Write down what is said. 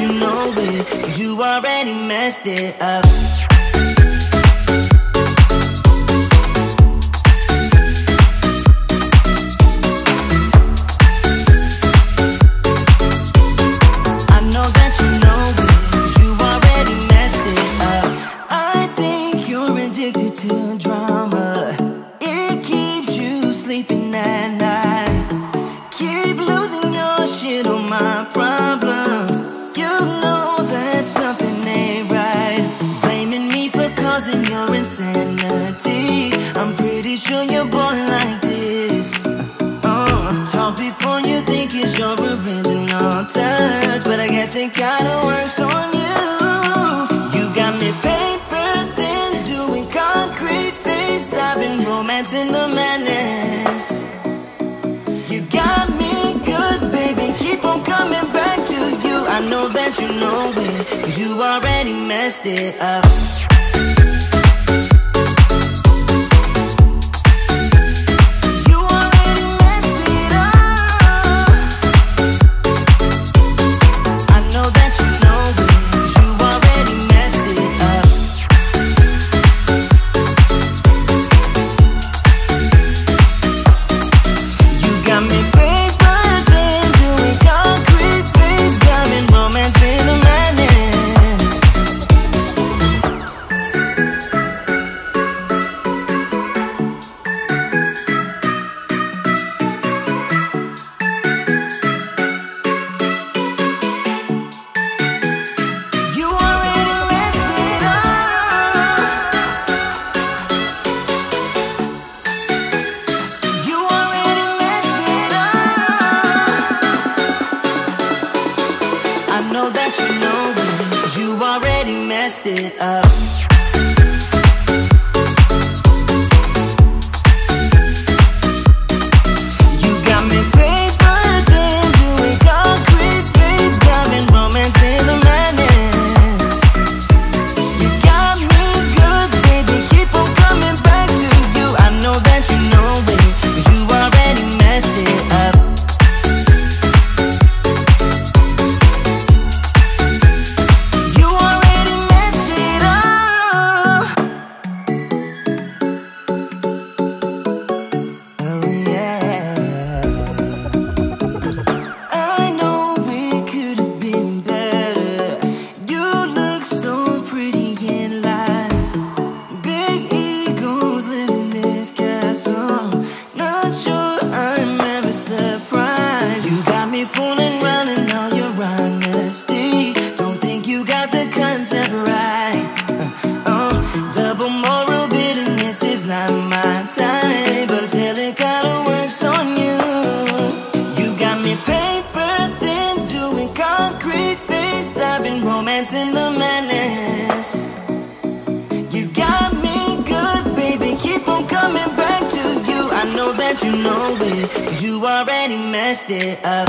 you know it, cause you already messed it up. I'm pretty sure you're born like this. Uh, oh, Talk before you think it's your original touch But I guess it kinda works on you. You got me paper thin Doing concrete face, Diving romance in the madness. You got me good, baby. Keep on coming back to you. I know that you know it Cause you already messed it up. it up. cause you already messed it up.